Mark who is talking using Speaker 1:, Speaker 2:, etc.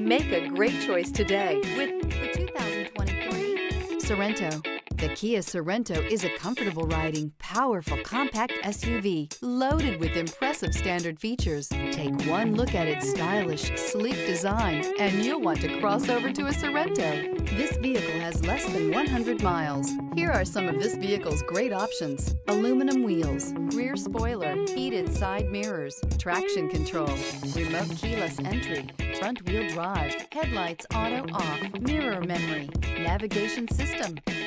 Speaker 1: Make a great choice today with the 2023 Sorento. The Kia Sorento is a comfortable riding, powerful compact SUV loaded with impressive standard features. Take one look at its stylish, sleek design and you'll want to cross over to a Sorento. This vehicle has less than 100 miles. Here are some of this vehicle's great options. Aluminum wheels, rear spoiler, heated side mirrors, traction control, remote keyless entry, front wheel drive, headlights auto off, mirror memory, navigation system,